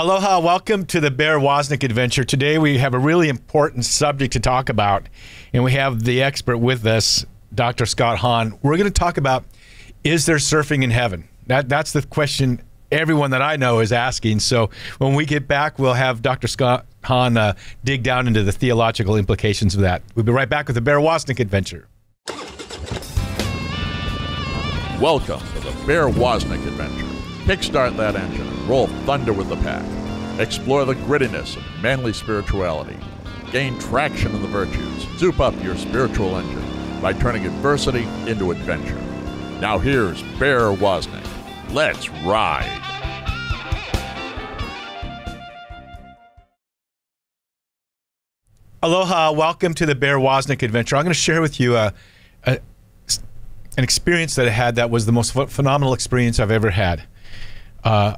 Aloha, welcome to the Bear Woznick adventure. Today we have a really important subject to talk about, and we have the expert with us, Dr. Scott Hahn. We're going to talk about is there surfing in heaven? That, that's the question everyone that I know is asking. So when we get back, we'll have Dr. Scott Hahn uh, dig down into the theological implications of that. We'll be right back with the Bear Woznick adventure. Welcome to the Bear Woznick adventure. Kickstart that engine roll thunder with the pack. Explore the grittiness of manly spirituality. Gain traction in the virtues. Zoop up your spiritual engine by turning adversity into adventure. Now here's Bear Woznick. Let's ride. Aloha, welcome to the Bear Woznick adventure. I'm going to share with you a, a, an experience that I had that was the most ph- phenomenal experience I've ever had. Uh,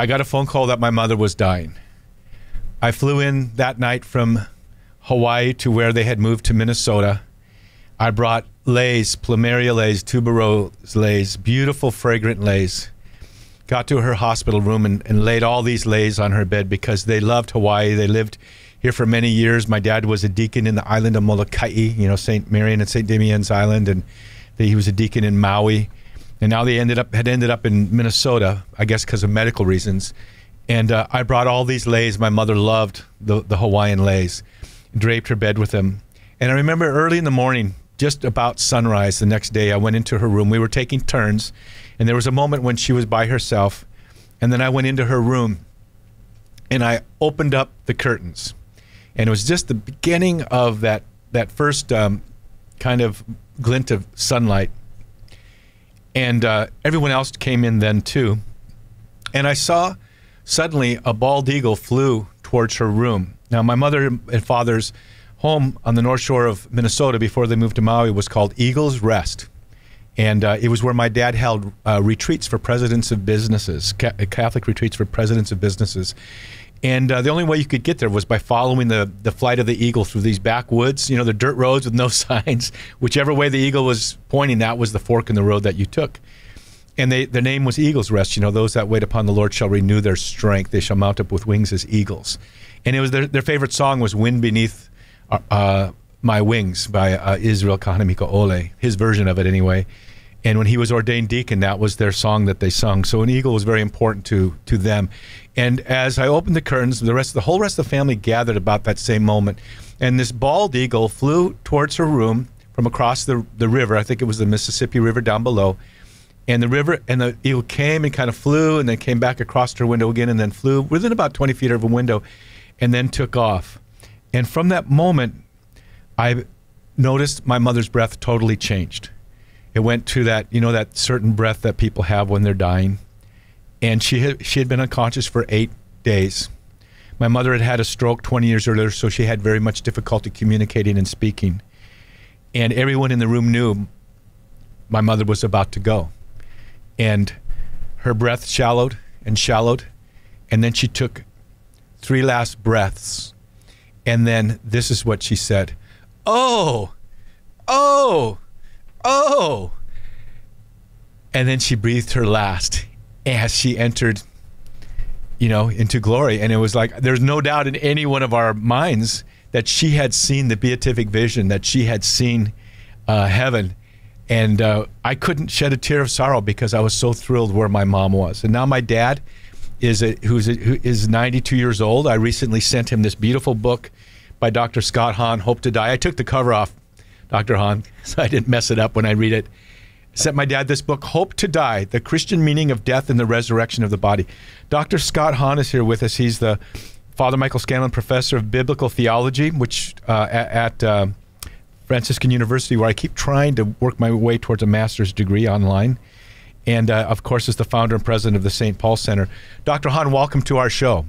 I got a phone call that my mother was dying. I flew in that night from Hawaii to where they had moved to Minnesota. I brought leis, plumeria leis, tuberose leis, beautiful fragrant leis. Got to her hospital room and, and laid all these leis on her bed because they loved Hawaii. They lived here for many years. My dad was a deacon in the island of Molokai, you know, St. Marianne and St. Damian's Island, and he was a deacon in Maui. And now they ended up had ended up in Minnesota, I guess because of medical reasons. And uh, I brought all these leis. My mother loved the, the Hawaiian leis, draped her bed with them. And I remember early in the morning, just about sunrise the next day, I went into her room. We were taking turns, and there was a moment when she was by herself. And then I went into her room and I opened up the curtains and it was just the beginning of that that first um, kind of glint of sunlight. And uh, everyone else came in then too, and I saw suddenly a bald eagle flew towards her room. Now my mother and father's home on the north shore of Minnesota before they moved to Maui was called Eagles Rest. And uh, it was where my dad held uh, retreats for presidents of businesses, ca- Catholic retreats for presidents of businesses. And uh, the only way you could get there was by following the, the flight of the eagle through these backwoods, you know, the dirt roads with no signs. Whichever way the eagle was pointing, that was the fork in the road that you took. And they, their name was Eagles Rest. You know, those that wait upon the Lord shall renew their strength. They shall mount up with wings as eagles. And it was their, their favorite song was "Wind Beneath uh, uh My Wings" by uh, Israel Kamakawiwo'ole, his version of it anyway. And when he was ordained deacon, that was their song that they sung. So an eagle was very important to to them. And as I opened the curtains, the rest, the whole rest of the family gathered about that same moment. And this bald eagle flew towards her room from across the the river. I think it was the Mississippi River down below. And the river and the eagle came and kind of flew and then came back across her window again and then flew within about 20 feet of a window and then took off. And from that moment, I noticed my mother's breath totally changed. It went to that, you know, that certain breath that people have when they're dying. And she had, she had been unconscious for eight days. My mother had had a stroke 20 years earlier, so she had very much difficulty communicating and speaking. And everyone in the room knew my mother was about to go. And her breath shallowed and shallowed. And then she took three last breaths. And then this is what she said Oh, oh, oh. And then she breathed her last as she entered, you know, into glory. And it was like, there's no doubt in any one of our minds that she had seen the beatific vision, that she had seen uh, heaven. And uh, I couldn't shed a tear of sorrow because I was so thrilled where my mom was. And now my dad is a, who's a, who is 92 years old. I recently sent him this beautiful book by Dr. Scott Hahn, Hope to Die. I took the cover off, Dr. Hahn, so I didn't mess it up when I read it. Sent my dad this book, Hope to Die: The Christian Meaning of Death and the Resurrection of the Body. Dr. Scott Hahn is here with us. He's the Father Michael Scanlon Professor of Biblical Theology, which uh, at, at uh, Franciscan University, where I keep trying to work my way towards a master's degree online and uh, of course is the founder and president of the St. Paul Center. Dr. Hahn, welcome to our show.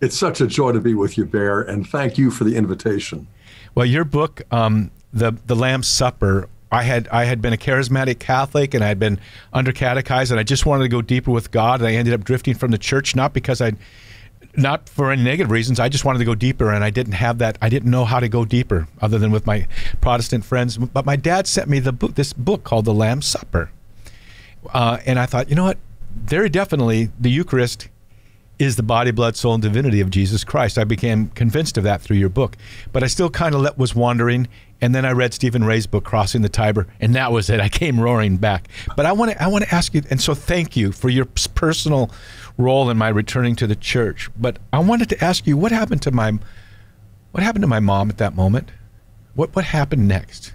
It's such a joy to be with you, Bear, and thank you for the invitation. Well, your book, um, the the Lamb's Supper. I had I had been a charismatic Catholic and I had been under catechized and I just wanted to go deeper with God and I ended up drifting from the church not because I not for any negative reasons I just wanted to go deeper and I didn't have that I didn't know how to go deeper other than with my Protestant friends but my dad sent me the book this book called The Lamb's Supper uh, and I thought, you know what? Very definitely, the Eucharist is the body, blood, soul, and divinity of Jesus Christ. I became convinced of that through your book, but I still kind of was wandering. And then I read Stephen Ray's book, Crossing the Tiber, and that was it. I came roaring back. But I want to, I want to ask you, and so thank you for your personal role in my returning to the church. But I wanted to ask you, what happened to my, what happened to my mom at that moment? What what happened next?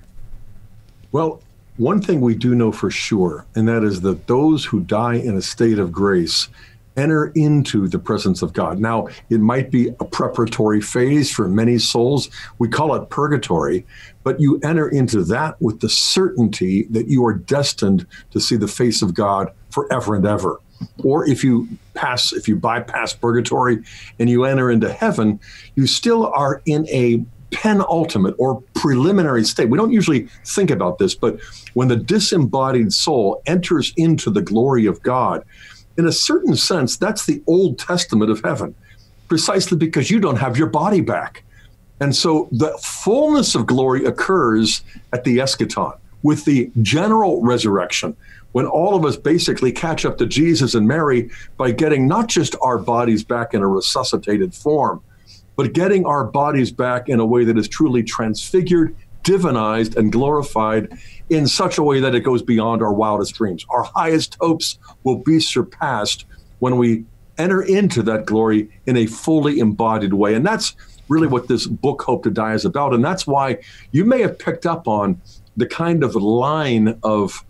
Well, one thing we do know for sure, and that is that those who die in a state of grace enter into the presence of God. Now, it might be a preparatory phase for many souls. We call it purgatory, but you enter into that with the certainty that you are destined to see the face of God forever and ever. Or if you pass, if you bypass purgatory and you enter into heaven, you still are in a penultimate or preliminary state. We don't usually think about this, but when the disembodied soul enters into the glory of God, in a certain sense, that's the Old Testament of heaven, precisely because you don't have your body back. And so the fullness of glory occurs at the eschaton with the general resurrection, when all of us basically catch up to Jesus and Mary by getting not just our bodies back in a resuscitated form, but getting our bodies back in a way that is truly transfigured, divinized, and glorified in such a way that it goes beyond our wildest dreams. Our highest hopes will be surpassed when we enter into that glory in a fully embodied way. And that's really what this book, Hope to Die, is about. And that's why you may have picked up on the kind of line of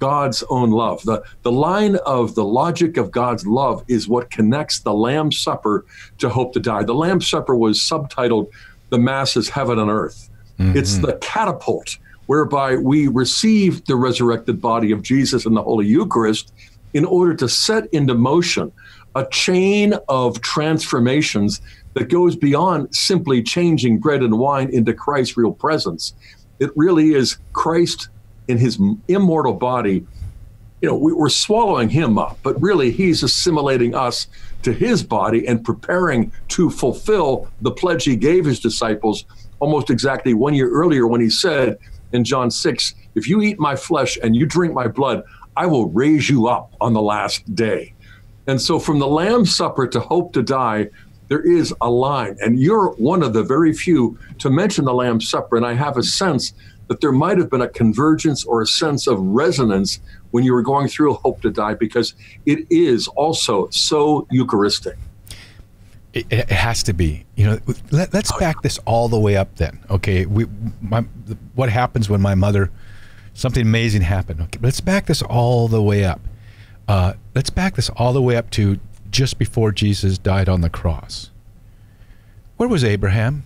God's own love. The, the line of the logic of God's love is what connects the Lamb's Supper to Hope to Die. The Lamb's Supper was subtitled The Mass is Heaven on Earth. Mm-hmm. It's the catapult whereby we receive the resurrected body of Jesus in the Holy Eucharist in order to set into motion a chain of transformations that goes beyond simply changing bread and wine into Christ's real presence. It really is Christ in his immortal body, you know, we, we're swallowing him up, but really he's assimilating us to his body and preparing to fulfill the pledge he gave his disciples almost exactly one year earlier when he said in John 6, If you eat my flesh and you drink my blood, I will raise you up on the last day. And so from the Lamb's Supper to Hope to Die, there is a line. And you're one of the very few to mention the Lamb's Supper. And I have a sense that there might have been a convergence or a sense of resonance when you were going through Hope to Die because it is also so Eucharistic. It, it has to be. You know, let, us oh, back this all the way up then. Okay, we, my, what happens when my mother, something amazing happened. Okay, let's back this all the way up. Uh, let's back this all the way up to just before Jesus died on the cross. Where was Abraham?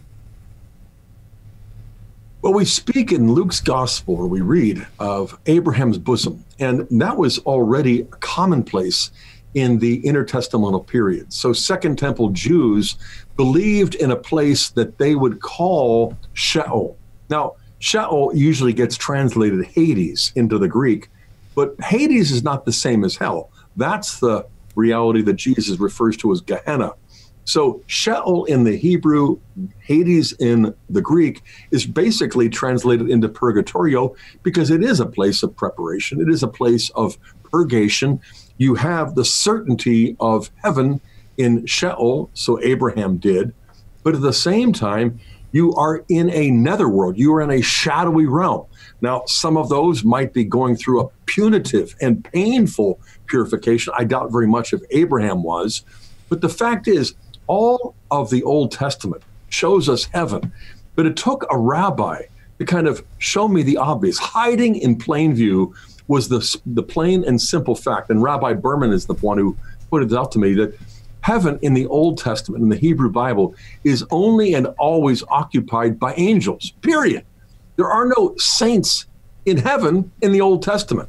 Well, we speak in Luke's gospel, where we read of Abraham's bosom, and that was already commonplace in the intertestamental period. So, Second Temple Jews believed in a place that they would call Sheol. Now, Sheol usually gets translated Hades into the Greek, but Hades is not the same as hell. That's the reality that Jesus refers to as Gehenna. So Sheol in the Hebrew, Hades in the Greek, is basically translated into purgatorio because it is a place of preparation. It is a place of purgation. You have the certainty of heaven in Sheol, so Abraham did. But at the same time, you are in a netherworld. You are in a shadowy realm. Now, some of those might be going through a punitive and painful purification. I doubt very much if Abraham was. But the fact is, all of the Old Testament shows us heaven, but it took a rabbi to kind of show me the obvious. Hiding in plain view was the, the plain and simple fact, and Rabbi Berman is the one who put it out to me that heaven in the Old Testament, in the Hebrew Bible, is only and always occupied by angels, period. There are no saints in heaven in the Old Testament.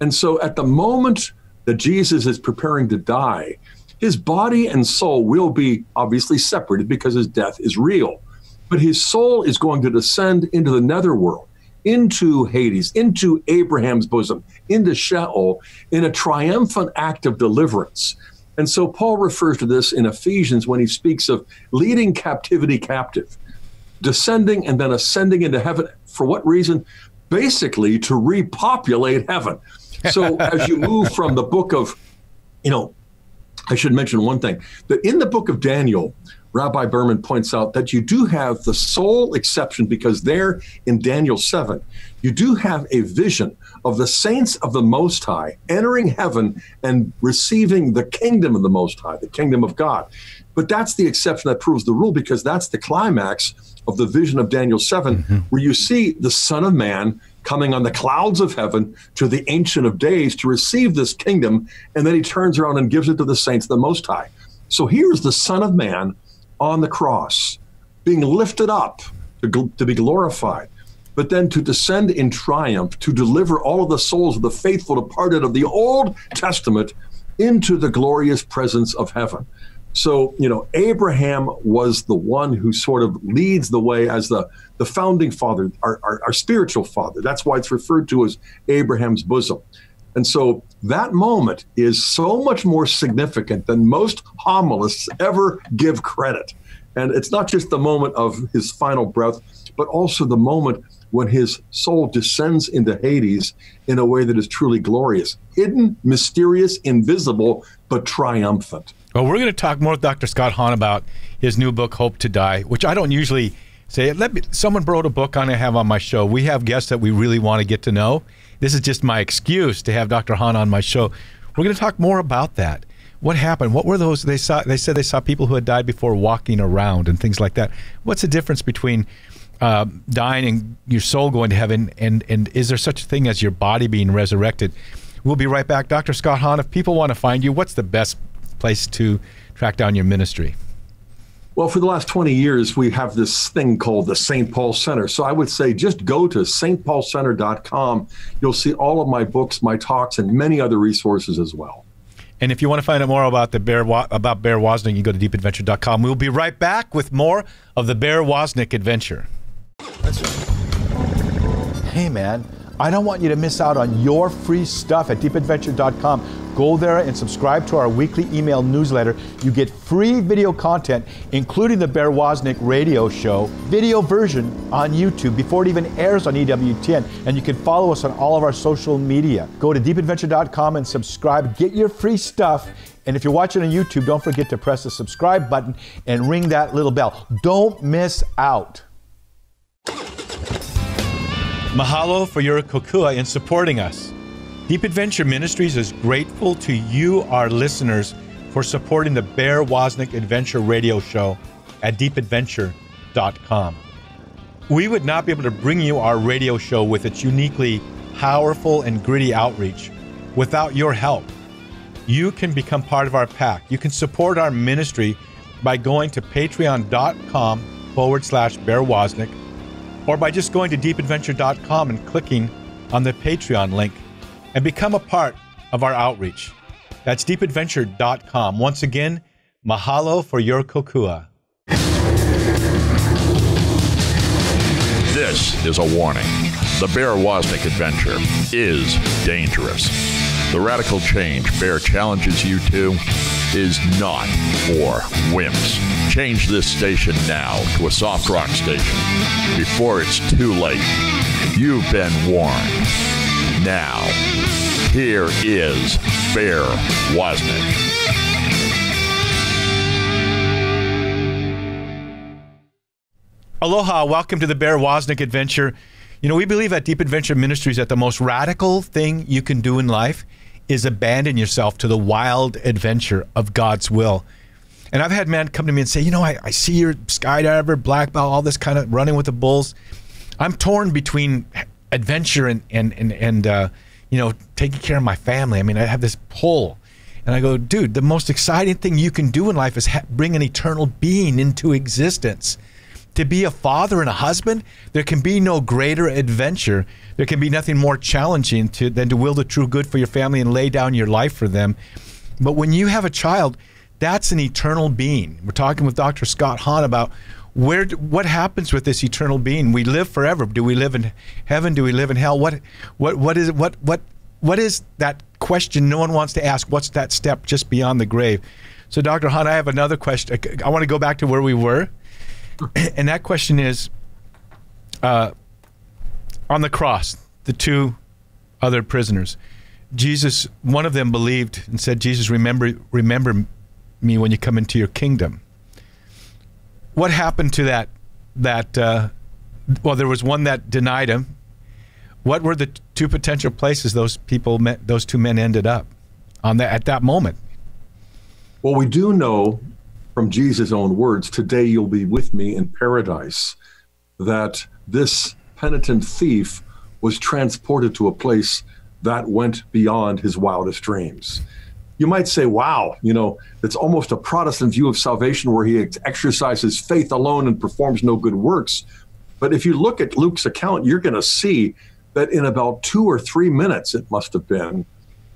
And so at the moment that Jesus is preparing to die, his body and soul will be obviously separated because his death is real. But his soul is going to descend into the netherworld, into Hades, into Abraham's bosom, into Sheol, in a triumphant act of deliverance. And so Paul refers to this in Ephesians when he speaks of leading captivity captive, descending and then ascending into heaven. For what reason? Basically, to repopulate heaven. So as you move from the book of, you know, I should mention one thing that in the book of Daniel, Rabbi Berman points out that you do have the sole exception because there in Daniel 7, you do have a vision of the saints of the Most High entering heaven and receiving the kingdom of the Most High, the kingdom of God. But that's the exception that proves the rule because that's the climax of the vision of Daniel 7, mm-hmm. where you see the Son of Man coming on the clouds of heaven to the Ancient of Days to receive this kingdom. And then he turns around and gives it to the saints of the Most High. So here's the Son of Man on the cross, being lifted up to, to be glorified, but then to descend in triumph to deliver all of the souls of the faithful departed of the Old Testament into the glorious presence of heaven. So, you know, Abraham was the one who sort of leads the way as the, the founding father, our, our, our spiritual father. That's why it's referred to as Abraham's bosom. And so that moment is so much more significant than most homilists ever give credit. And it's not just the moment of his final breath, but also the moment when his soul descends into Hades in a way that is truly glorious, hidden, mysterious, invisible, but triumphant. Well, we're going to talk more with Dr. Scott Hahn about his new book, Hope to Die, which I don't usually say. Let me, someone wrote a book on I have on my show. We have guests that we really want to get to know. This is just my excuse to have Dr. Hahn on my show. We're going to talk more about that. What happened? What were those? They saw. They said they saw people who had died before walking around and things like that. What's the difference between uh, dying and your soul going to heaven, and and is there such a thing as your body being resurrected? We'll be right back, Dr. Scott Hahn. If people want to find you, what's the best place to track down your ministry? Well, for the last 20 years, we have this thing called the St. Paul Center. So I would say just go to stpaulcenter.com. You'll see all of my books, my talks, and many other resources as well. And if you want to find out more about the Bear about Bear Woznick, you go to deepadventure.com. We'll be right back with more of the Bear Woznick adventure. Hey, man. I don't want you to miss out on your free stuff at deepadventure.com. Go there and subscribe to our weekly email newsletter. You get free video content, including the Bear Woznick radio show, video version on YouTube before it even airs on EWTN. And you can follow us on all of our social media. Go to deepadventure.com and subscribe. Get your free stuff. And if you're watching on YouTube, don't forget to press the subscribe button and ring that little bell. Don't miss out. Mahalo for your kokua in supporting us. Deep Adventure Ministries is grateful to you, our listeners, for supporting the Bear Woznick Adventure radio show at deepadventure.com. We would not be able to bring you our radio show with its uniquely powerful and gritty outreach without your help. You can become part of our pack. You can support our ministry by going to patreon.com forward slash Bear Woznick or by just going to deepadventure.com and clicking on the Patreon link and become a part of our outreach. That's deepadventure.com. Once again, mahalo for your kokua. This is a warning. The Bear Woznick adventure is dangerous. The radical change Bear challenges you to is not for wimps. Change this station now to a soft rock station before it's too late. You've been warned. Now, here is Bear Woznick. Aloha, welcome to the Bear Woznick adventure. You know, we believe at Deep Adventure Ministries that the most radical thing you can do in life is abandon yourself to the wild adventure of God's will. And I've had men come to me and say, you know, I, I see you're skydiver, black belt, all this kind of running with the bulls. I'm torn between adventure and and and, and uh, you know taking care of my family. I mean, I have this pull, and I go, dude, the most exciting thing you can do in life is bring an eternal being into existence to be a father and a husband, there can be no greater adventure. There can be nothing more challenging to, than to will the true good for your family and lay down your life for them. But when you have a child, that's an eternal being. We're talking with Dr. Scott Hahn about where what happens with this eternal being. We live forever. Do we live in heaven? Do we live in hell? What what what is what what what is that question no one wants to ask? What's that step just beyond the grave? So, Dr. Hahn I have another question. I want to go back to where we were. and that question is uh, on the cross, the two other prisoners. Jesus, one of them believed and said, Jesus, remember, remember me when you come into your kingdom. What happened to that? That uh, well, there was one that denied him. What were the two potential places those people met? Those two men ended up on that at that moment. Well, we do know from Jesus' own words, "Today you'll be with me in paradise," that this penitent thief was transported to a place that went beyond his wildest dreams you might say, wow, you know, it's almost a Protestant view of salvation where he exercises faith alone and performs no good works. But if you look at Luke's account, you're going to see that in about two or three minutes, it must have been,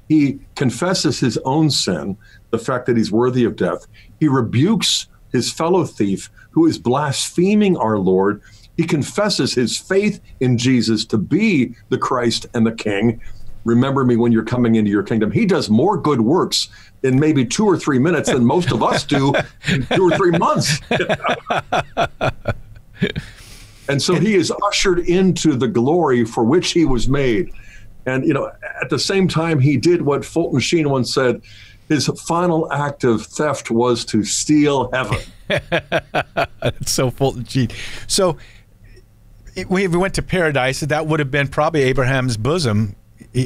he confesses his own sin, the fact that he's worthy of death. He rebukes his fellow thief who is blaspheming our Lord. He confesses his faith in Jesus to be the Christ and the King remember me when you're coming into your kingdom. He does more good works in maybe two or three minutes than most of us do in two or three months. and so he is ushered into the glory for which he was made. And, you know, at the same time, he did what Fulton Sheen once said his final act of theft was to steal heaven. So Fulton Sheen. So, we went to paradise, that would have been probably Abraham's bosom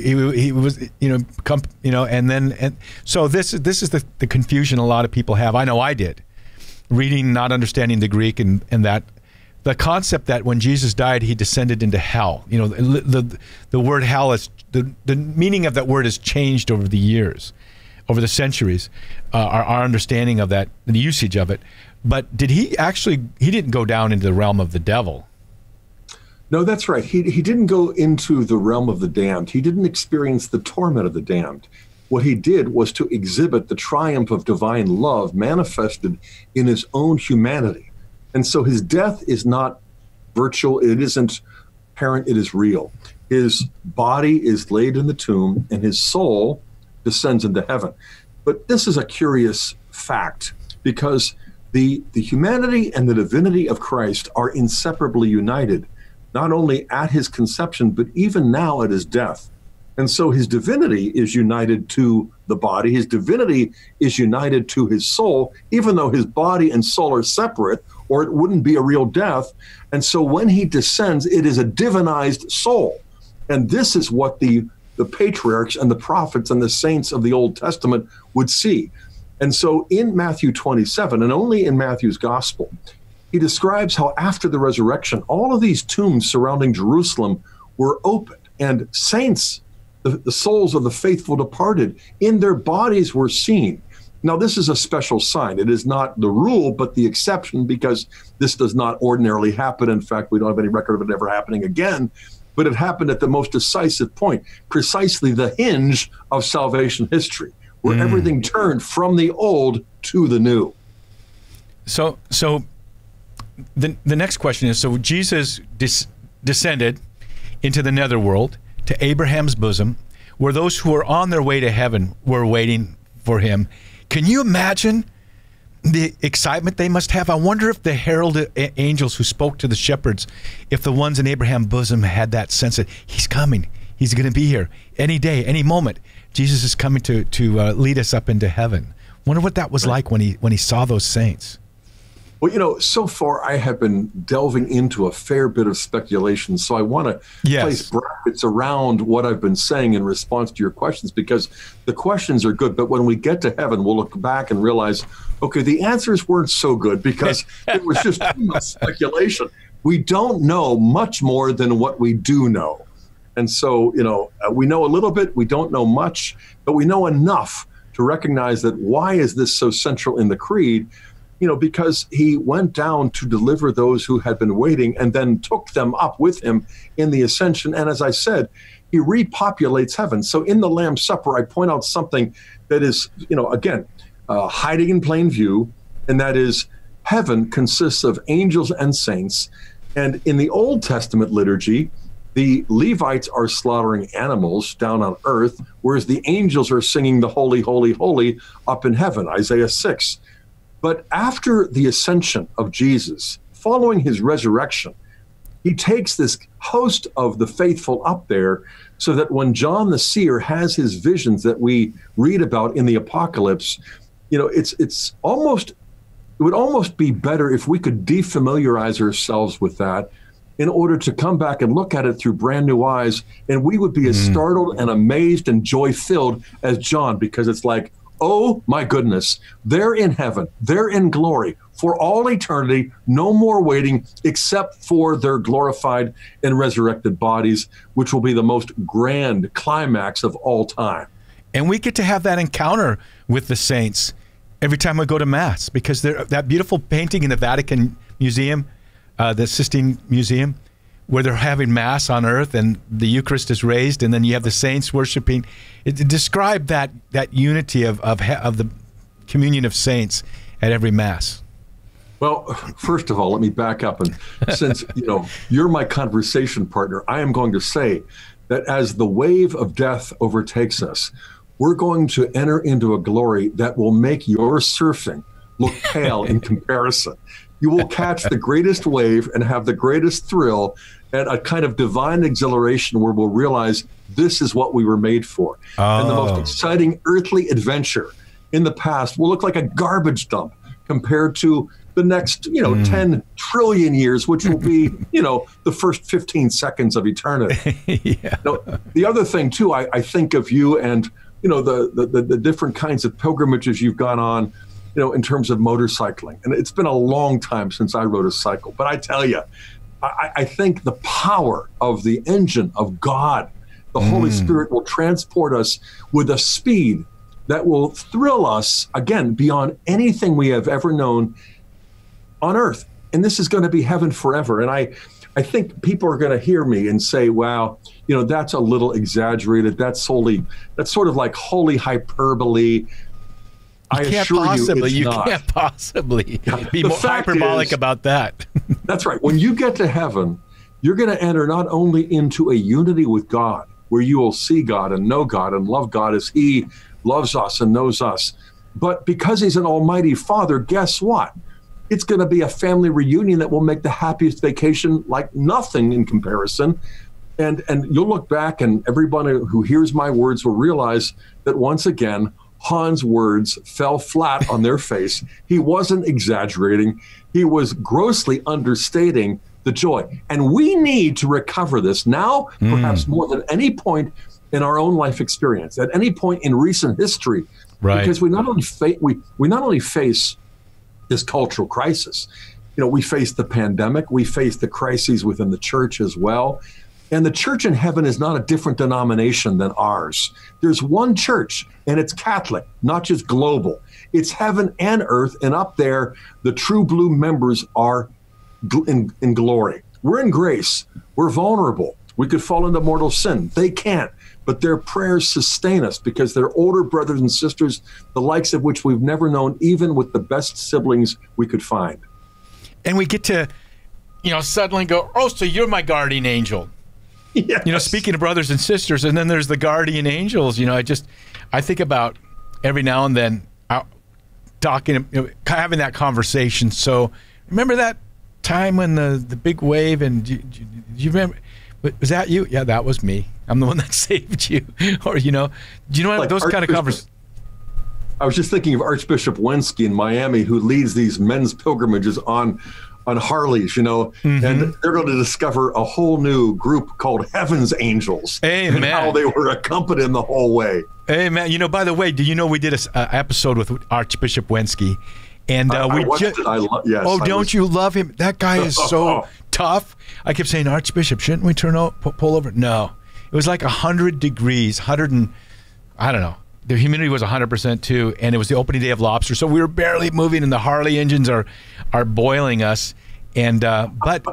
he, he, was you know com, you know and then and so this this is the, the confusion a lot of people have. I know i did. Reading not understanding the greek and and that. The concept that when jesus died he descended into hell. You know the the, the word hell is the, the meaning of that word has changed over the years over the centuries uh, our, our understanding of that the usage of it. But did he actually he didn't go down into the realm of the devil no, that's right. He, he didn't go into the realm of the damned. He didn't experience the torment of the damned. What he did was to exhibit the triumph of divine love manifested in his own humanity. And so his death is not virtual, it isn't apparent, it is real. His body is laid in the tomb and his soul descends into heaven. But this is a curious fact because the, the humanity and the divinity of Christ are inseparably united not only at his conception, but even now at his death. And so his divinity is united to the body. His divinity is united to his soul, even though his body and soul are separate, or it wouldn't be a real death. And so when he descends, it is a divinized soul. And this is what the, the patriarchs and the prophets and the saints of the Old Testament would see. And so in Matthew 27, and only in Matthew's gospel, he describes how after the resurrection, all of these tombs surrounding Jerusalem were opened, and saints, the, the souls of the faithful departed, in their bodies were seen. Now, this is a special sign. It is not the rule, but the exception because this does not ordinarily happen. In fact, we don't have any record of it ever happening again. But it happened at the most decisive point, precisely the hinge of salvation history, where mm. everything turned from the old to the new. So, so the the next question is: So Jesus dis- descended into the netherworld to Abraham's bosom, where those who were on their way to heaven were waiting for him. Can you imagine the excitement they must have? I wonder if the herald angels who spoke to the shepherds, if the ones in Abraham's bosom had that sense that he's coming, he's going to be here any day, any moment. Jesus is coming to to uh, lead us up into heaven. Wonder what that was like when he when he saw those saints. Well, you know, so far I have been delving into a fair bit of speculation. So I want to yes. place brackets around what I've been saying in response to your questions because the questions are good. But when we get to heaven, we'll look back and realize, okay, the answers weren't so good because it was just too much speculation. We don't know much more than what we do know. And so, you know, uh, we know a little bit, we don't know much, but we know enough to recognize that why is this so central in the creed? You know, because he went down to deliver those who had been waiting and then took them up with him in the ascension. And as I said, he repopulates heaven. So in the Lamb's Supper, I point out something that is, you know, again, uh, hiding in plain view, and that is heaven consists of angels and saints. And in the Old Testament liturgy, the Levites are slaughtering animals down on earth, whereas the angels are singing the Holy, Holy, Holy up in heaven, Isaiah 6. But after the ascension of Jesus, following his resurrection, he takes this host of the faithful up there so that when John the seer has his visions that we read about in the apocalypse, you know, it's it's almost it would almost be better if we could defamiliarize ourselves with that in order to come back and look at it through brand new eyes and we would be as Mm. startled and amazed and joy filled as John because it's like oh my goodness. They're in heaven. They're in glory for all eternity. No more waiting except for their glorified and resurrected bodies which will be the most grand climax of all time. And we get to have that encounter with the saints every time we go to Mass because that beautiful painting in the Vatican Museum, uh, the Sistine Museum, where they're having Mass on earth and the Eucharist is raised, and then you have the saints worshiping. It, it described that, that unity of, of, of the communion of saints at every Mass. Well, first of all, let me back up. And since you know you're my conversation partner, I am going to say that as the wave of death overtakes us, we're going to enter into a glory that will make your surfing look pale in comparison. You will catch the greatest wave and have the greatest thrill and a kind of divine exhilaration where we'll realize this is what we were made for. And the most Oh. exciting earthly adventure in the past will look like a garbage dump compared to the next, you know, hmm. 10 trillion years, which will be, you know, the first 15 seconds of eternity. yeah. Now, the other thing, too, I, I think of you and, you know, the, the, the different kinds of pilgrimages you've gone on, you know, in terms of motorcycling. And it's been a long time since I rode a cycle. But I tell you, I, I think the power of the engine of God, the Holy mm. Spirit will transport us with a speed that will thrill us, again, beyond anything we have ever known on earth. And this is going to be heaven forever. And I, I think people are going to hear me and say, wow, you know, that's a little exaggerated. That's solely, that's sort of like holy hyperbole. I can't assure possibly, you, you, not. can't possibly be more hyperbolic is- about that. That's right. When you get to heaven, you're going to enter not only into a unity with God, where you will see God and know God and love God as He loves us and knows us, but because He's an Almighty Father, guess what? It's going to be a family reunion that will make the happiest vacation like nothing in comparison. And and you'll look back, and everybody who hears my words will realize that once again, Hahn's words fell flat on their face. He wasn't exaggerating. He was grossly understating the joy. And we need to recover this now, hmm. perhaps more than any point in our own life experience, at any point in recent history. Right. Because we not only fa- we, we not only face this cultural crisis, you know, we face the pandemic, we face the crises within the church as well. And the church in heaven is not a different denomination than ours. There's one church, and it's Catholic, not just global. It's heaven and earth, and up there, the true blue members are in, in glory. We're in grace. We're vulnerable. We could fall into mortal sin. They can't, but their prayers sustain us because they're older brothers and sisters, the likes of which we've never known, even with the best siblings we could find. and we get to, you know, suddenly go, oh, so you're my guardian angel. Yes. You know, speaking of brothers and sisters, and then there's the guardian angels. You know, I just, I think about every now and then talking, you know, having that conversation. So, remember that time when the the big wave and do, do, do you remember? Was that you? Yeah, that was me. I'm the one that saved you. Or you know, do you know what Like those kind of conversations? I was just thinking of Archbishop Wenski in Miami, who leads these men's pilgrimages on on Harleys, you know, Mm-hmm. and they're going to discover a whole new group called Heaven's Angels. And Amen. how they were accompanied the whole way. Amen. you know, by the way, do you know we did a uh, episode with Archbishop Wenski, and uh, I we watched ju- it. I lo- yes, Oh, I don't was- you love him? That guy is so tough. I kept saying, Archbishop, shouldn't we turn out, pull over? No, it was like hundred degrees, hundred and I don't know. The humidity was hundred percent too, and it was the opening day of Lobster, so we were barely moving, and the Harley engines are are boiling us. And uh, but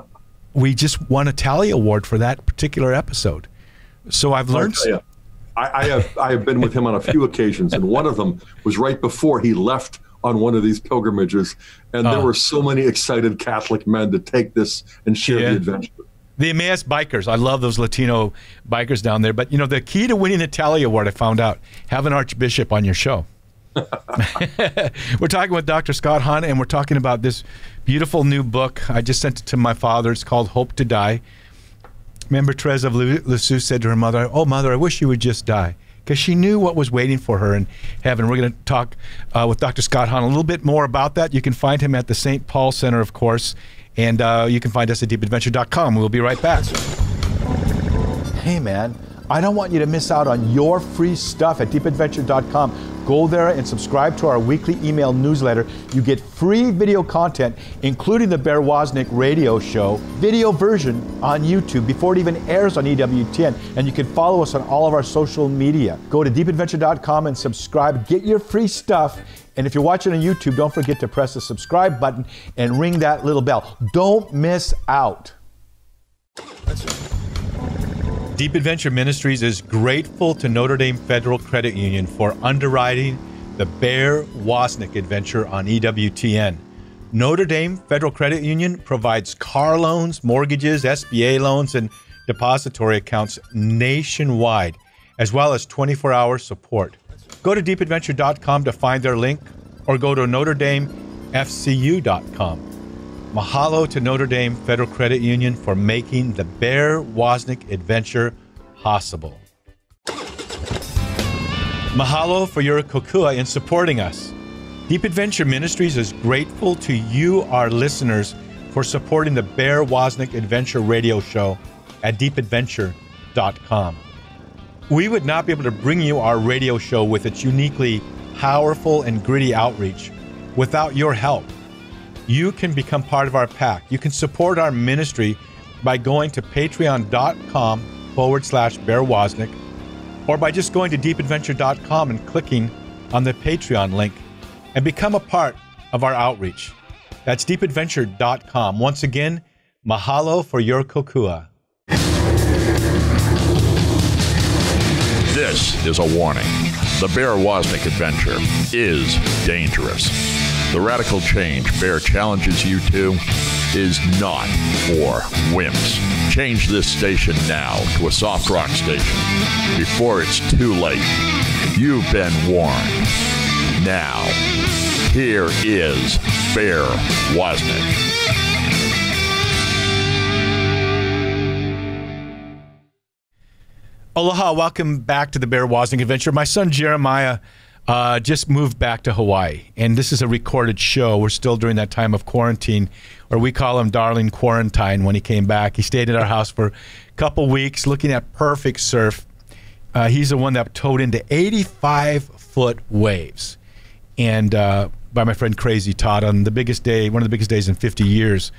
we just won a Telly award for that particular episode. So I've learned. I'll tell ya, I, I have I have been with him on a few occasions, and one of them was right before he left on one of these pilgrimages, and there Oh. were so many excited Catholic men to take this and share Yeah. the adventure. The Emmaus bikers. I love those Latino bikers down there. But you know, the key to winning the Telly Award, I found out, have an Archbishop on your show. we're talking with Dr. Scott Hahn, and we're talking about this beautiful new book. I just sent it to my father. It's called Hope to Die. Remember, Therese of Lisieux said to her mother, "Oh, mother, I wish you would just die." because she knew what was waiting for her in heaven. We're going to talk uh, with Dr. Scott Hahn a little bit more about that. You can find him at the St. Paul Center, of course, and uh, you can find us at deepadventure.com. We'll be right back. Hey, man. I don't want you to miss out on your free stuff at deepadventure.com. Go there and subscribe to our weekly email newsletter. You get free video content, including the Bear Woznick radio show, video version on YouTube before it even airs on EWTN. And you can follow us on all of our social media. Go to deepadventure.com and subscribe. Get your free stuff. And if you're watching on YouTube, don't forget to press the subscribe button and ring that little bell. Don't miss out. Deep Adventure Ministries is grateful to Notre Dame Federal Credit Union for underwriting the Bear Woznick adventure on EWTN. Notre Dame Federal Credit Union provides car loans, mortgages, SBA loans, and depository accounts nationwide, as well as 24 hour support. Go to deepadventure.com to find their link or go to NotreDameFCU.com. Mahalo to Notre Dame Federal Credit Union for making the Bear Woznick adventure possible. Mahalo for your kokua in supporting us. Deep Adventure Ministries is grateful to you, our listeners, for supporting the Bear Woznick Adventure radio show at deepadventure.com. We would not be able to bring you our radio show with its uniquely powerful and gritty outreach without your help you can become part of our pack. You can support our ministry by going to patreon.com forward slash Bear Woznick or by just going to deepadventure.com and clicking on the Patreon link and become a part of our outreach. That's deepadventure.com. Once again, mahalo for your kokua. This is a warning. The Bear Woznick adventure is dangerous. The radical change Bear challenges you to is not for wimps. Change this station now to a soft rock station before it's too late. You've been warned. Now, here is Bear Woznick. Aloha, welcome back to the Bear Woznick Adventure. My son Jeremiah uh, just moved back to Hawaii, and this is a recorded show. We're still during that time of quarantine, or we call him Darling Quarantine. When he came back, he stayed at our house for a couple weeks, looking at perfect surf. Uh, he's the one that towed into 85 foot waves, and uh, by my friend Crazy Todd on the biggest day, one of the biggest days in 50 years.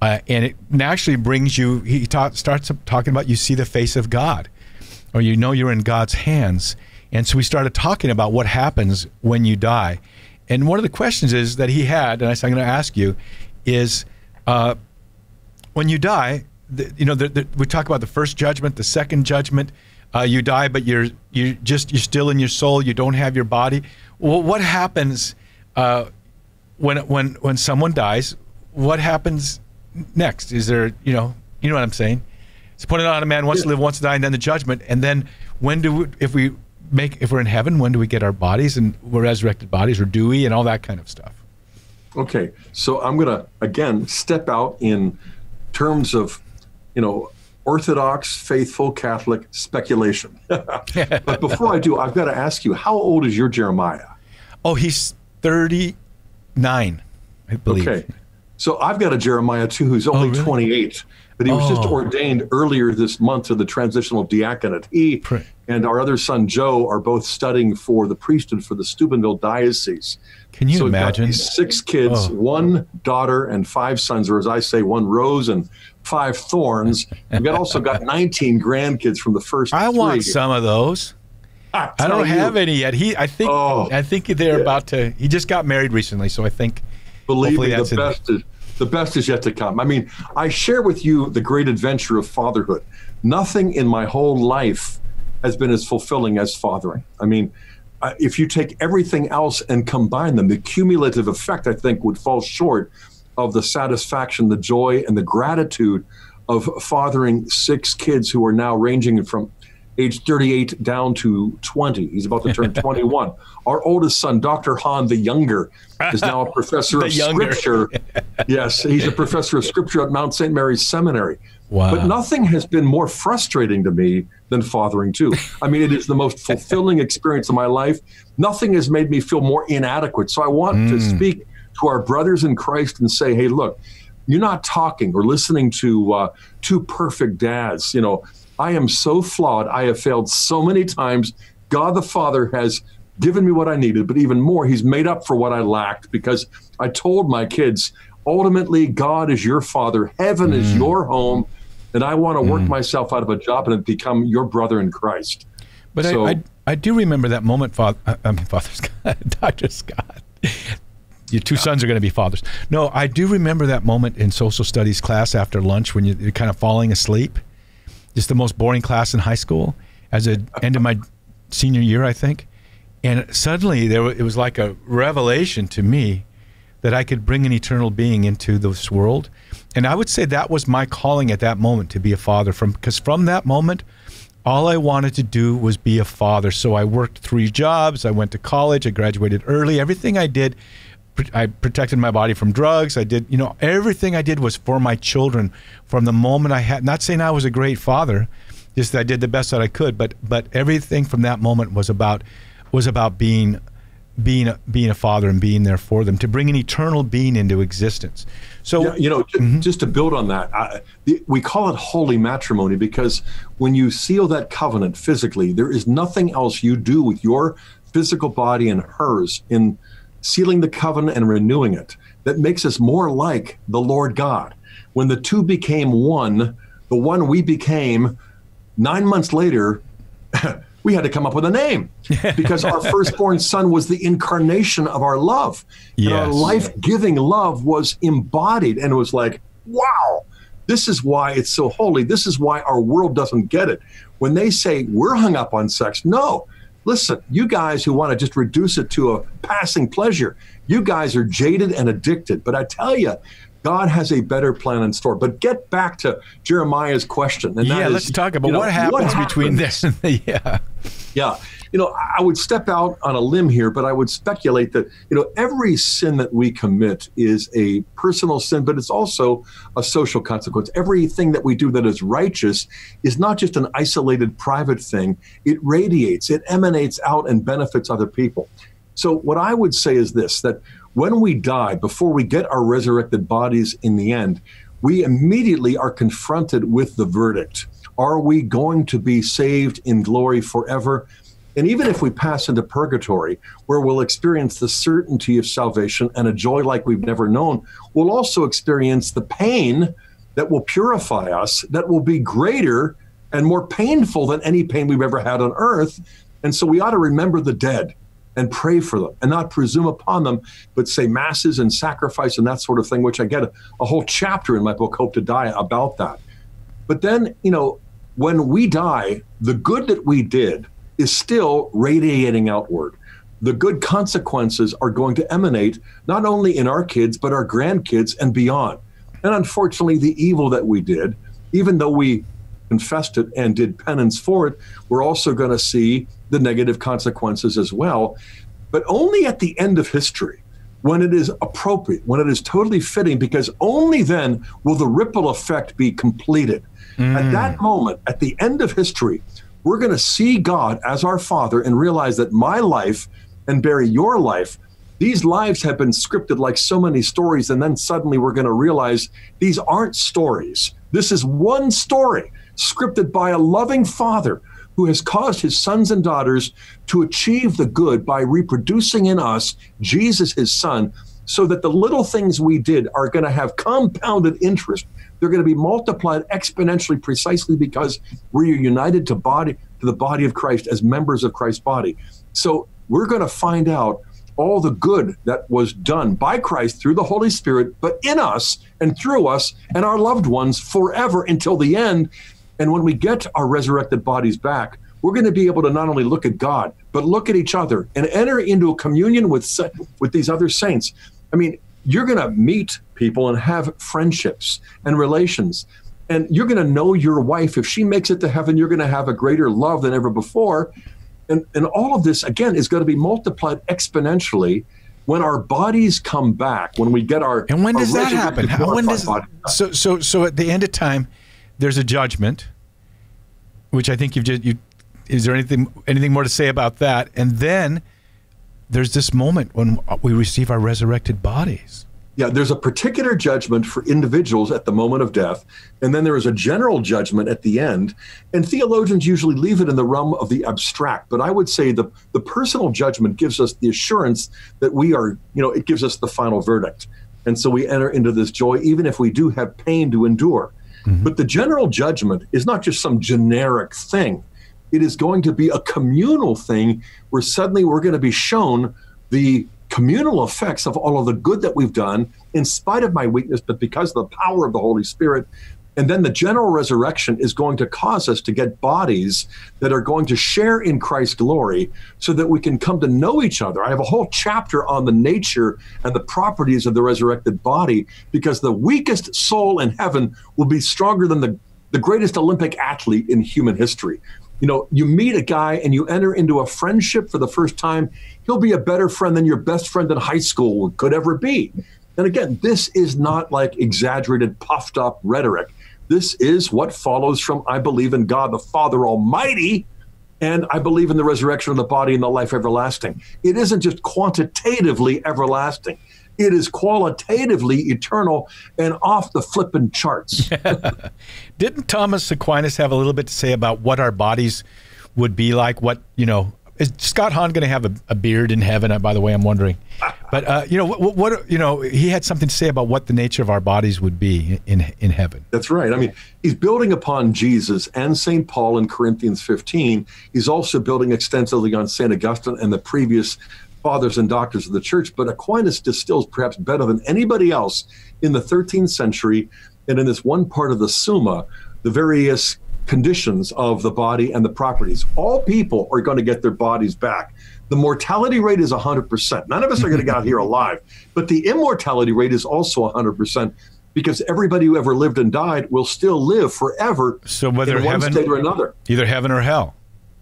Uh, and it naturally brings you. He ta- starts talking about you see the face of God, or you know you're in God's hands and so we started talking about what happens when you die. And one of the questions is that he had, and I said, I'm going to ask you, is uh, when you die, the, you know, the, the, we talk about the first judgment, the second judgment. Uh, you die, but you're you just you're still in your soul. You don't have your body. Well, what happens uh, when when when someone dies? What happens next? Is there you know you know what I'm saying? It's put it on a man once to live, once to die, and then the judgment. And then when do we, if we make if we're in heaven when do we get our bodies and we're resurrected bodies or do we and all that kind of stuff. Okay. So i'm going to again step out in terms of you know orthodox faithful catholic speculation. But before i do i've got to ask you how old is your jeremiah? Oh he's 39 i believe. Okay. So i've got a jeremiah too who's only oh, really? 28 but he was oh. just ordained earlier this month to the transitional diaconate. He Pray. and our other son Joe are both studying for the priesthood for the Steubenville diocese. Can you so imagine? six kids, oh. one daughter, and five sons, or as I say, one rose and five thorns. We've also got 19 grandkids from the first. I three. want some of those. I, I don't you. have any yet. He, I think, oh, I think they're yeah. about to. He just got married recently, so I think. Believe me, the best is the best is yet to come. I mean, I share with you the great adventure of fatherhood. Nothing in my whole life has been as fulfilling as fathering. I mean, uh, if you take everything else and combine them, the cumulative effect, I think, would fall short of the satisfaction, the joy, and the gratitude of fathering six kids who are now ranging from age 38 down to 20. He's about to turn 21. Our oldest son, Dr. Hahn the Younger, is now a professor of younger. scripture. yes, he's a professor of scripture at Mount St. Mary's Seminary. Wow. But nothing has been more frustrating to me than fathering too. I mean, it is the most fulfilling experience of my life. Nothing has made me feel more inadequate. So I want to speak to our brothers in Christ and say, hey, look, you're not talking or listening to uh, two perfect dads. You know, I am so flawed. I have failed so many times. God the Father has given me what I needed, but even more, He's made up for what I lacked because I told my kids, ultimately, God is your Father, heaven is mm. your home, and I want to work mm. myself out of a job and become your brother in Christ. But So- I, I, I do remember that moment, Father. I mean, Father Scott, Doctor Scott. Your two sons are going to be fathers. No, I do remember that moment in social studies class after lunch when you're kind of falling asleep. Just the most boring class in high school. As a end of my senior year, I think, and suddenly there it was like a revelation to me that I could bring an eternal being into this world. And I would say that was my calling at that moment to be a father from because from that moment all I wanted to do was be a father. So I worked three jobs, I went to college, I graduated early. Everything I did I protected my body from drugs. I did, you know, everything I did was for my children from the moment I had not saying I was a great father, just that I did the best that I could, but but everything from that moment was about was about being being a, being a father and being there for them to bring an eternal being into existence. So Yeah, you know, Mm-hmm. just to build on that, I, the, we call it holy matrimony because when you seal that covenant physically, there is nothing else you do with your physical body and hers in sealing the covenant and renewing it that makes us more like the Lord God. When the two became one, the one we became, nine months later, we had to come up with a name because our firstborn son was the incarnation of our love. And our life giving love was embodied and it was like, wow, this is why it's so holy. This is why our world doesn't get it. When they say we're hung up on sex, no. Listen, you guys who want to just reduce it to a passing pleasure, you guys are jaded and addicted. But I tell you, God has a better plan in store. But get back to Jeremiah's question. And that yeah, is, let's talk about you know, what happens between this and the yeah. Yeah. You know, I would step out on a limb here, but I would speculate that, you know, every sin that we commit is a personal sin, but it's also a social consequence. Everything that we do that is righteous is not just an isolated private thing, it radiates, it emanates out and benefits other people. So, what I would say is this that when we die, before we get our resurrected bodies in the end, we immediately are confronted with the verdict. Are we going to be saved in glory forever? And even if we pass into purgatory, where we'll experience the certainty of salvation and a joy like we've never known, we'll also experience the pain that will purify us, that will be greater and more painful than any pain we've ever had on earth. And so we ought to remember the dead and pray for them and not presume upon them, but say masses and sacrifice and that sort of thing, which I get a, a whole chapter in my book, Hope to Die, about that. But then, you know, when we die, the good that we did is still radiating outward. The good consequences are going to emanate not only in our kids, but our grandkids and beyond. And unfortunately, the evil that we did, even though we confessed it and did penance for it, we're also going to see the negative consequences as well. But only at the end of history, when it is appropriate, when it is totally fitting, because only then will the ripple effect be completed. At mm. that moment, at the end of history, we're going to see God as our Father and realize that my life and Barry, your life, these lives have been scripted like so many stories. And then suddenly we're going to realize these aren't stories. This is one story scripted by a loving Father who has caused his sons and daughters to achieve the good by reproducing in us Jesus, his Son, so that the little things we did are going to have compounded interest. They're going to be multiplied exponentially precisely because we're united to body to the body of Christ as members of Christ's body. So we're going to find out all the good that was done by Christ through the Holy Spirit, but in us and through us and our loved ones forever until the end. And when we get our resurrected bodies back, we're going to be able to not only look at God, but look at each other and enter into a communion with with these other saints. I mean, you're going to meet people and have friendships and relations And you're going to know your wife. If she makes it to heaven, you're going to have a greater love than ever before. And, and all of this, again, is going to be multiplied exponentially when our bodies come back, when we get our. And when does that happen? How, when does so so so at the end of time, there's a judgment, which I think you've just you. Is there anything anything more to say about that? And then there's this moment when we receive our resurrected bodies. Yeah, there's a particular judgment for individuals at the moment of death, and then there is a general judgment at the end. And theologians usually leave it in the realm of the abstract, but I would say the, the personal judgment gives us the assurance that we are, you know, it gives us the final verdict. And so we enter into this joy, even if we do have pain to endure. Mm-hmm. But the general judgment is not just some generic thing, it is going to be a communal thing where suddenly we're going to be shown the communal effects of all of the good that we've done in spite of my weakness, but because of the power of the Holy Spirit. And then the general resurrection is going to cause us to get bodies that are going to share in Christ's glory so that we can come to know each other. I have a whole chapter on the nature and the properties of the resurrected body because the weakest soul in heaven will be stronger than the, the greatest Olympic athlete in human history you know, you meet a guy and you enter into a friendship for the first time, he'll be a better friend than your best friend in high school could ever be. And again, this is not like exaggerated, puffed up rhetoric. This is what follows from I believe in God the Father Almighty, and I believe in the resurrection of the body and the life everlasting. It isn't just quantitatively everlasting. It is qualitatively eternal and off the flippin' charts. Didn't Thomas Aquinas have a little bit to say about what our bodies would be like? What you know, is Scott Hahn going to have a, a, beard in heaven? Uh, by the way, I'm wondering. But uh, you know, what, what, you know, he had something to say about what the nature of our bodies would be in in heaven. That's right. I mean, he's building upon Jesus and Saint Paul in Corinthians 15. He's also building extensively on Saint Augustine and the previous fathers and doctors of the church. But Aquinas distills perhaps better than anybody else in the 13th century and in this one part of the Summa, the various conditions of the body and the properties. All people are going to get their bodies back. The mortality rate is 100%. None of us are going to get out here alive, but the immortality rate is also 100% because everybody who ever lived and died will still live forever so whether in one heaven, state or another. Either heaven or hell.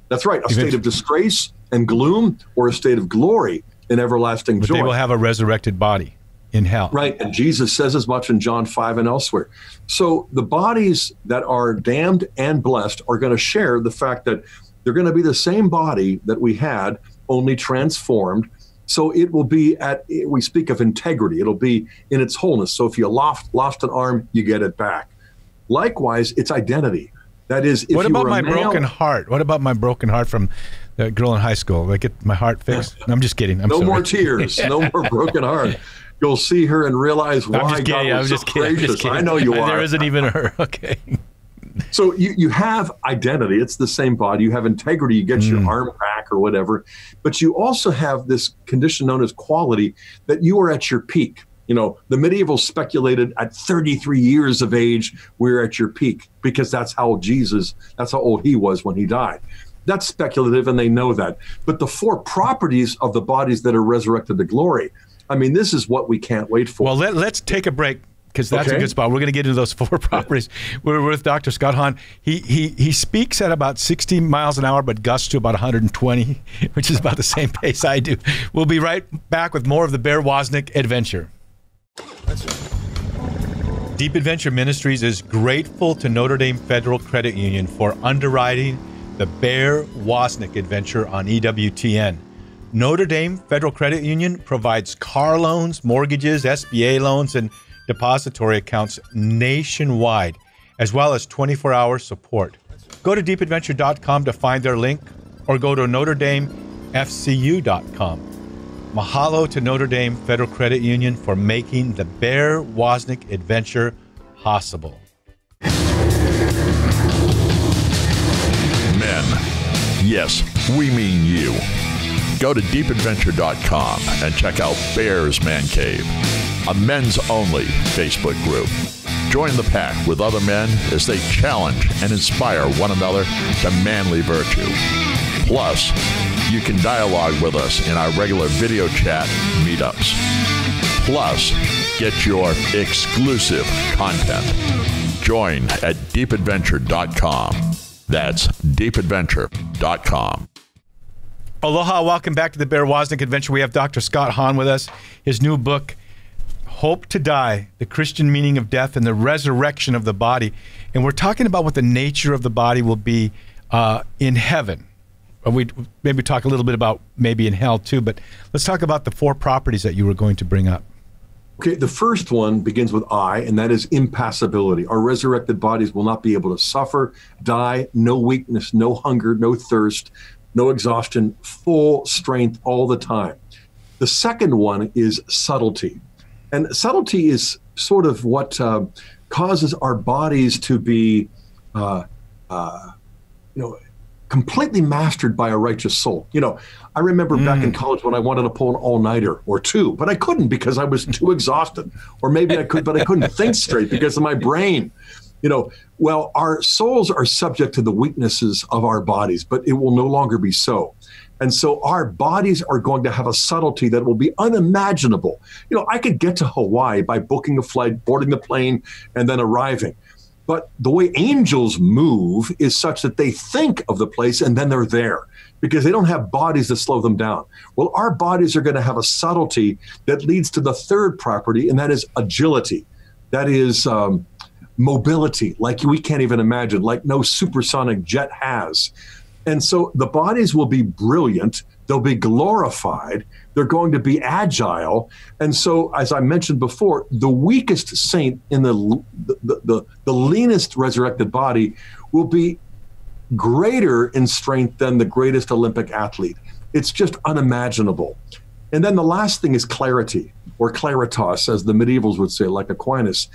That's right. A state of disgrace and gloom or a state of glory and everlasting but joy. They will have a resurrected body in hell. Right. And Jesus says as much in John 5 and elsewhere. So the bodies that are damned and blessed are going to share the fact that they're going to be the same body that we had, only transformed. So it will be at, we speak of integrity, it'll be in its wholeness. So if you lost, lost an arm, you get it back. Likewise, it's identity. That is, what about my male, broken heart? What about my broken heart from the girl in high school? Like get my heart fixed? I'm just kidding. I'm no sorry. more tears, no more broken heart. You'll see her and realize why I'm just God kidding. was I'm so kidding. I'm just kidding. I know you are. There isn't even her. Okay. So you, you have identity. It's the same body. You have integrity. You get mm. your arm back or whatever. But you also have this condition known as quality that you are at your peak. You know, the medievals speculated at 33 years of age, we're at your peak because that's how Jesus, that's how old he was when he died. That's speculative, and they know that. But the four properties of the bodies that are resurrected to glory, I mean, this is what we can't wait for. Well, let, us take a break because that's Okay. a good spot. We're going to get into those four properties. We're with Dr. Scott Hahn. He, he, he speaks at about 60 miles an hour, but gusts to about 120, which is about the same pace I do. We'll be right back with more of the Bear Woznick adventure. Deep Adventure Ministries is grateful to Notre Dame Federal Credit Union for underwriting the Bear Woznick adventure on EWTN. Notre Dame Federal Credit Union provides car loans, mortgages, SBA loans, and depository accounts nationwide, as well as 24 hour support. Go to deepadventure.com to find their link or go to NotreDameFCU.com. Mahalo to Notre Dame Federal Credit Union for making the Bear Woznick adventure possible. Yes, we mean you. Go to deepadventure.com and check out Bear's Man Cave, a men's only Facebook group. Join the pack with other men as they challenge and inspire one another to manly virtue. Plus, you can dialogue with us in our regular video chat meetups. Plus, get your exclusive content. Join at deepadventure.com. That's deepadventure.com. Aloha, welcome back to the Bear Woznick Adventure. We have Dr. Scott Hahn with us. His new book, Hope to Die The Christian Meaning of Death and the Resurrection of the Body. And we're talking about what the nature of the body will be uh, in heaven. We maybe talk a little bit about maybe in hell too, but let's talk about the four properties that you were going to bring up. Okay, the first one begins with I, and that is impassibility. Our resurrected bodies will not be able to suffer, die, no weakness, no hunger, no thirst, no exhaustion, full strength all the time. The second one is subtlety. And subtlety is sort of what uh, causes our bodies to be, uh, uh, you know, completely mastered by a righteous soul. You know, I remember mm. back in mm. college when I wanted to pull an all nighter or two, but I couldn't because I was too exhausted. Or maybe I could, but I couldn't think straight because of my brain. You know, well, our souls are subject to the weaknesses of our bodies, but it will no longer be so. And so our bodies are going to have a subtlety that will be unimaginable. You know, I could get to Hawaii by booking a flight, boarding the plane, and then arriving. But the way angels move is such that they think of the place and then they're there because they don't have bodies to slow them down. Well, our bodies are going to have a subtlety that leads to the third property, and that is agility. That is um, mobility, like we can't even imagine, like no supersonic jet has. And so the bodies will be brilliant, they'll be glorified, they're going to be agile. And so, as I mentioned before, the weakest saint in the, the, the, the leanest resurrected body will be greater in strength than the greatest Olympic athlete. It's just unimaginable. And then the last thing is clarity, or claritas, as the medievals would say, like Aquinas.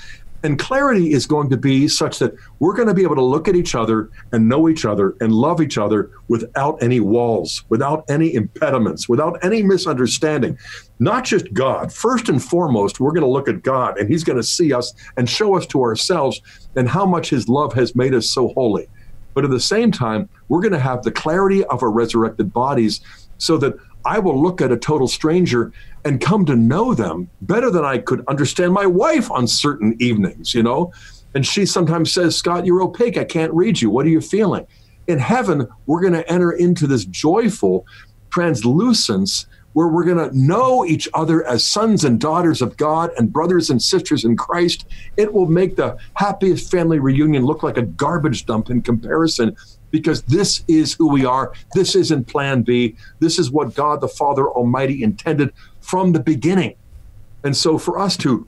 And clarity is going to be such that we're going to be able to look at each other and know each other and love each other without any walls, without any impediments, without any misunderstanding. Not just God. First and foremost, we're going to look at God and He's going to see us and show us to ourselves and how much His love has made us so holy. But at the same time, we're going to have the clarity of our resurrected bodies so that I will look at a total stranger and come to know them better than I could understand my wife on certain evenings, you know? And she sometimes says, Scott, you're opaque. I can't read you. What are you feeling? In heaven, we're going to enter into this joyful translucence where we're going to know each other as sons and daughters of God and brothers and sisters in Christ. It will make the happiest family reunion look like a garbage dump in comparison because this is who we are. This isn't plan B. This is what God the Father Almighty intended from the beginning. And so for us to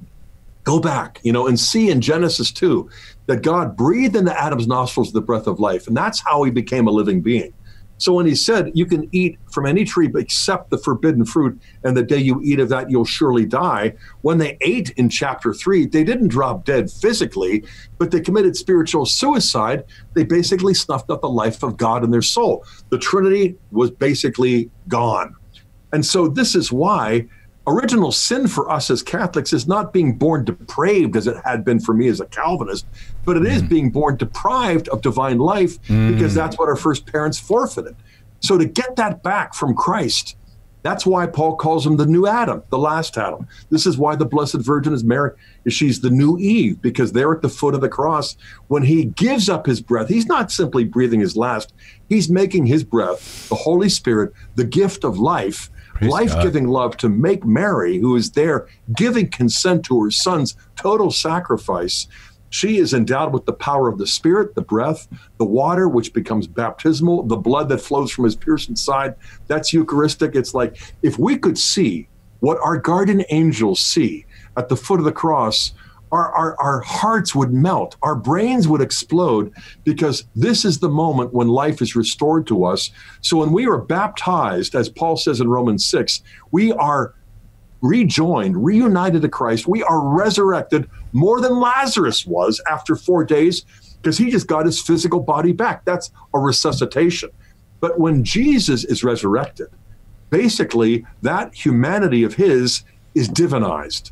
go back, you know, and see in Genesis 2 that God breathed into Adam's nostrils the breath of life, and that's how he became a living being. So when he said, You can eat from any tree except the forbidden fruit, and the day you eat of that, you'll surely die. When they ate in chapter three, they didn't drop dead physically, but they committed spiritual suicide. They basically snuffed out the life of God in their soul. The Trinity was basically gone. And so this is why original sin for us as Catholics is not being born depraved as it had been for me as a Calvinist, but it mm. is being born deprived of divine life mm. because that's what our first parents forfeited. So to get that back from Christ, that's why Paul calls him the new Adam, the last Adam. This is why the Blessed Virgin is Mary. She's the new Eve because there at the foot of the cross, when he gives up his breath, he's not simply breathing his last, he's making his breath, the Holy Spirit, the gift of life, life giving love to make Mary, who is there giving consent to her son's total sacrifice. She is endowed with the power of the Spirit, the breath, the water, which becomes baptismal, the blood that flows from his pierced side. That's Eucharistic. It's like if we could see what our guardian angels see at the foot of the cross, our, our, our hearts would melt, our brains would explode, because this is the moment when life is restored to us. So when we are baptized, as Paul says in Romans 6, we are rejoined, reunited to Christ. We are resurrected more than Lazarus was after four days because he just got his physical body back. That's a resuscitation. But when Jesus is resurrected, basically that humanity of his is divinized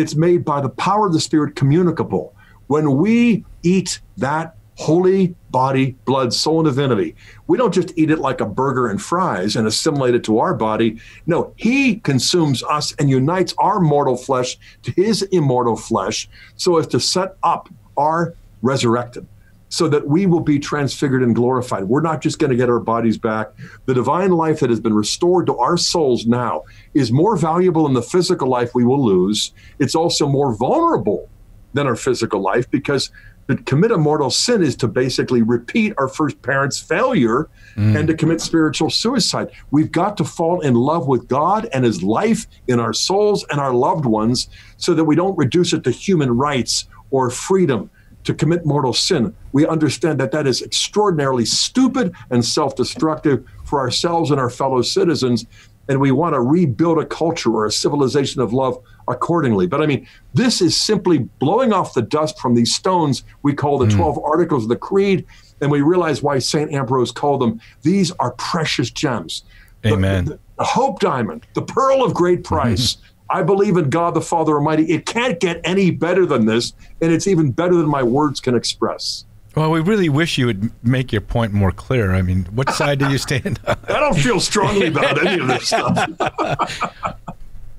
it's made by the power of the Spirit communicable. When we eat that holy body, blood, soul, and divinity, we don't just eat it like a burger and fries and assimilate it to our body. No, He consumes us and unites our mortal flesh to His immortal flesh so as to set up our resurrected so that we will be transfigured and glorified. We're not just going to get our bodies back. The divine life that has been restored to our souls now is more valuable than the physical life we will lose. It's also more vulnerable than our physical life because to commit a mortal sin is to basically repeat our first parent's failure mm. and to commit spiritual suicide. We've got to fall in love with God and His life in our souls and our loved ones so that we don't reduce it to human rights or freedom to commit mortal sin. We understand that that is extraordinarily stupid and self destructive for ourselves and our fellow citizens. And we want to rebuild a culture or a civilization of love accordingly. But I mean, this is simply blowing off the dust from these stones we call the mm. 12 Articles of the Creed. And we realize why St. Ambrose called them these are precious gems. Amen. The, the, the hope diamond, the pearl of great price. I believe in God the Father Almighty. It can't get any better than this, and it's even better than my words can express. Well, we really wish you would make your point more clear. I mean, what side do you stand on? I don't feel strongly about any of this stuff.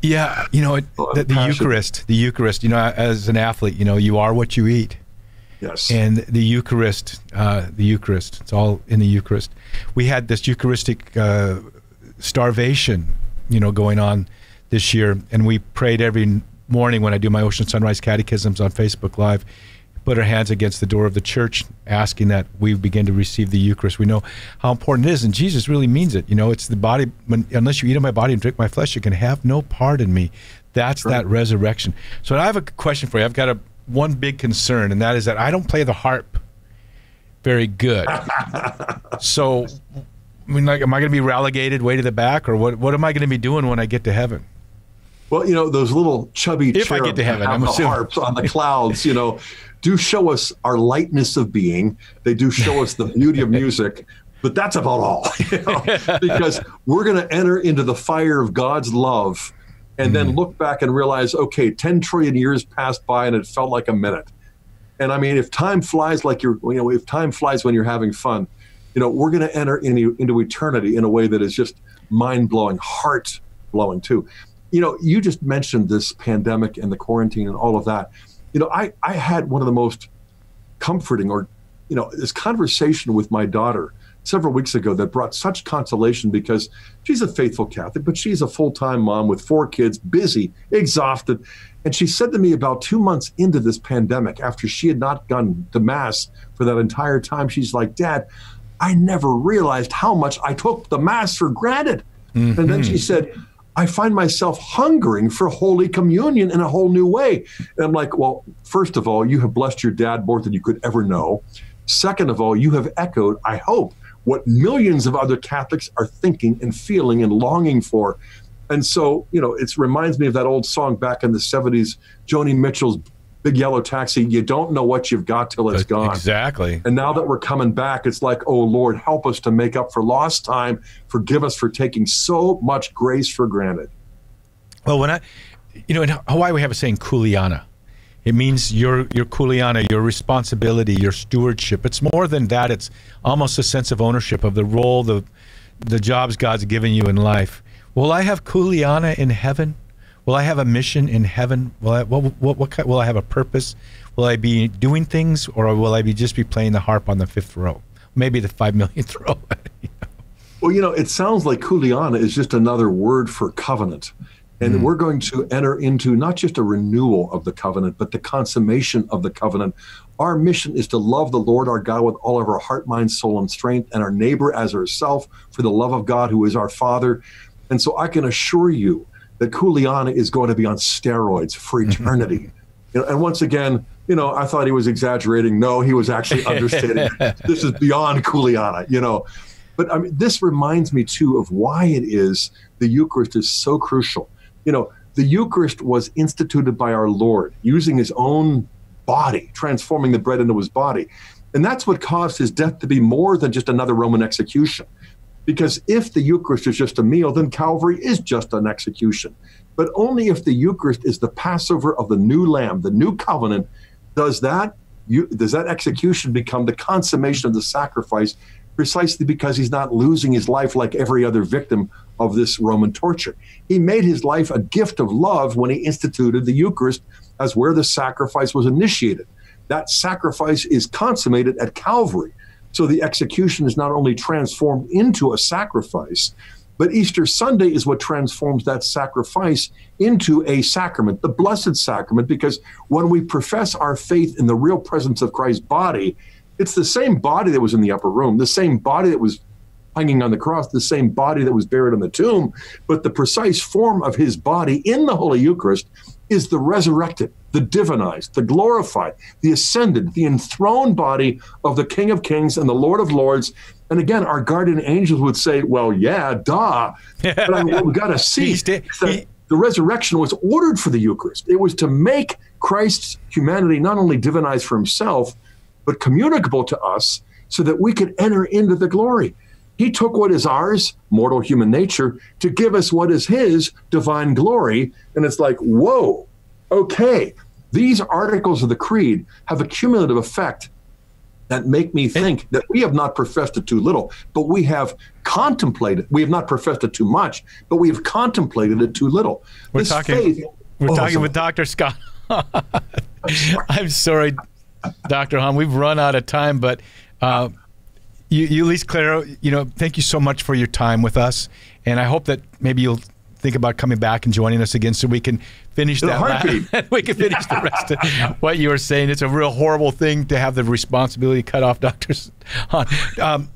Yeah, you know, well, the, the Eucharist, the Eucharist, you know, as an athlete, you know, you are what you eat. Yes. And the Eucharist, uh, the Eucharist, it's all in the Eucharist. We had this Eucharistic uh, starvation, you know, going on this year, and we prayed every morning when I do my Ocean Sunrise Catechisms on Facebook Live put our hands against the door of the church, asking that we begin to receive the Eucharist. We know how important it is, and Jesus really means it. You know, it's the body. When, unless you eat of my body and drink my flesh, you can have no part in me. That's right. that resurrection. So I have a question for you. I've got a one big concern, and that is that I don't play the harp very good. so, I mean, like, am I going to be relegated way to the back, or what? What am I going to be doing when I get to heaven? Well, you know those little chubby if I get to heaven, I'm assuming. harps on the clouds. You know, do show us our lightness of being. They do show us the beauty of music, but that's about all. You know? because we're going to enter into the fire of God's love and mm. then look back and realize, okay, 10 trillion years passed by and it felt like a minute. And I mean, if time flies like you're, you know, if time flies when you're having fun, you know, we're going to enter into, into eternity in a way that is just mind blowing, heart blowing too. You know, you just mentioned this pandemic and the quarantine and all of that you know, I, I had one of the most comforting or, you know, this conversation with my daughter several weeks ago that brought such consolation because she's a faithful Catholic, but she's a full time mom with four kids, busy, exhausted. And she said to me about two months into this pandemic, after she had not gone to Mass for that entire time, she's like, Dad, I never realized how much I took the Mass for granted. Mm-hmm. And then she said, I find myself hungering for Holy Communion in a whole new way. And I'm like, well, first of all, you have blessed your dad more than you could ever know. Second of all, you have echoed, I hope, what millions of other Catholics are thinking and feeling and longing for. And so, you know, it reminds me of that old song back in the 70s, Joni Mitchell's big yellow taxi. You don't know what you've got till it's gone. Exactly. And now that we're coming back, it's like, oh Lord, help us to make up for lost time. Forgive us for taking so much grace for granted. Well, when I, you know, in Hawaii we have a saying, kuleana. It means your your kuleana, your responsibility, your stewardship. It's more than that. It's almost a sense of ownership of the role, the the jobs God's given you in life. Will I have kuleana in heaven? Will I have a mission in heaven? Will I what, what, what will I have a purpose? Will I be doing things, or will I be just be playing the harp on the fifth row? Maybe the five millionth row. Well, you know, it sounds like kuleana is just another word for covenant. And mm. we're going to enter into not just a renewal of the covenant, but the consummation of the covenant. Our mission is to love the Lord our God with all of our heart, mind, soul, and strength, and our neighbor as ourself for the love of God who is our Father. And so I can assure you that Kuleana is going to be on steroids for eternity. you know, and once again, you know, I thought he was exaggerating. No, he was actually understating. this is beyond Kuleana, you know. But I mean, this reminds me too of why it is the Eucharist is so crucial. You know, the Eucharist was instituted by our Lord using his own body, transforming the bread into his body. And that's what caused his death to be more than just another Roman execution. Because if the Eucharist is just a meal, then Calvary is just an execution. But only if the Eucharist is the Passover of the new Lamb, the new covenant, does that you, does that execution become the consummation of the sacrifice, precisely because he's not losing his life like every other victim of this Roman torture. He made his life a gift of love when he instituted the Eucharist as where the sacrifice was initiated. that sacrifice is consummated at Calvary. So the execution is not only transformed into a sacrifice, but Easter Sunday is what transforms that sacrifice into a sacrament, the blessed sacrament, because when we profess our faith in the real presence of Christ's body, it's the same body that was in the upper room, the same body that was hanging on the cross, the same body that was buried in the tomb, but the precise form of his body in the Holy Eucharist is the resurrected, the divinized, the glorified, the ascended, the enthroned body of the King of Kings and the Lord of Lords. And again, our guardian angels would say, well, yeah, duh. but I, what we got to see that the resurrection was ordered for the Eucharist. It was to make Christ's humanity not only divinized for himself, but communicable to us so that we could enter into the glory. He took what is ours, mortal human nature, to give us what is his, divine glory. And it's like, whoa, okay. These articles of the creed have a cumulative effect that make me think that we have not professed it too little, but we have contemplated. We have not professed it too much, but we have contemplated it too little. We're this talking. Faith, we're oh, talking with Dr. Scott. I'm sorry, sorry Dr. Hahn. We've run out of time, but uh, you, you, Elise Claro, you know, thank you so much for your time with us, and I hope that maybe you'll think about coming back and joining us again so we can finish that. Last, we can finish the rest of what you were saying. It's a real horrible thing to have the responsibility cut off, Doctor. Um,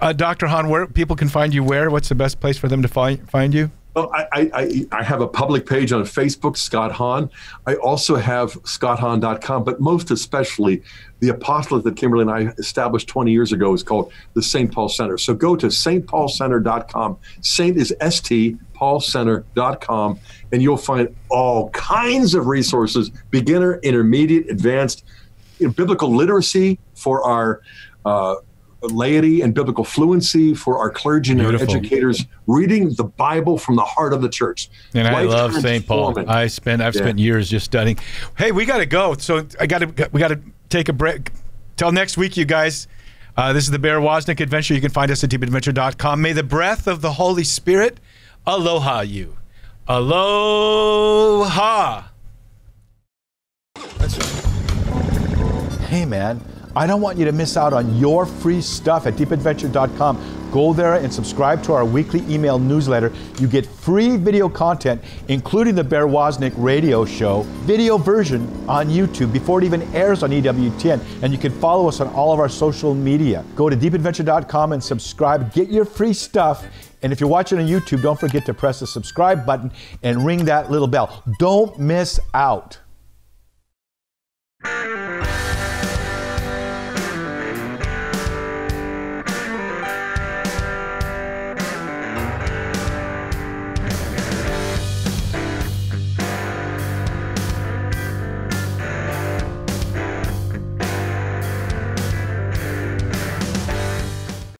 uh, Dr. Hahn, where people can find you? Where? What's the best place for them to find find you? Well, I, I, I, have a public page on Facebook, Scott Hahn. I also have scotthahn.com, but most especially the apostolate that Kimberly and I established 20 years ago is called the St. Paul Center. So go to stpaulcenter.com. Saint is S-T, paulcenter.com, and you'll find all kinds of resources, beginner, intermediate, advanced, biblical literacy for our uh, laity and biblical fluency for our clergy and our educators, reading the Bible from the heart of the church. And I love St. Paul. I spent I've yeah. spent years just studying. Hey, we got to go. So I got to we got to take a break. Till next week, you guys. Uh, this is the Bear Woznick Adventure. You can find us at deepadventure.com. May the breath of the Holy Spirit aloha you. Aloha. Hey, man. I don't want you to miss out on your free stuff at deepadventure.com. Go there and subscribe to our weekly email newsletter. You get free video content, including the Bear Woznick radio show, video version on YouTube before it even airs on EWTN. And you can follow us on all of our social media. Go to deepadventure.com and subscribe. Get your free stuff. And if you're watching on YouTube, don't forget to press the subscribe button and ring that little bell. Don't miss out.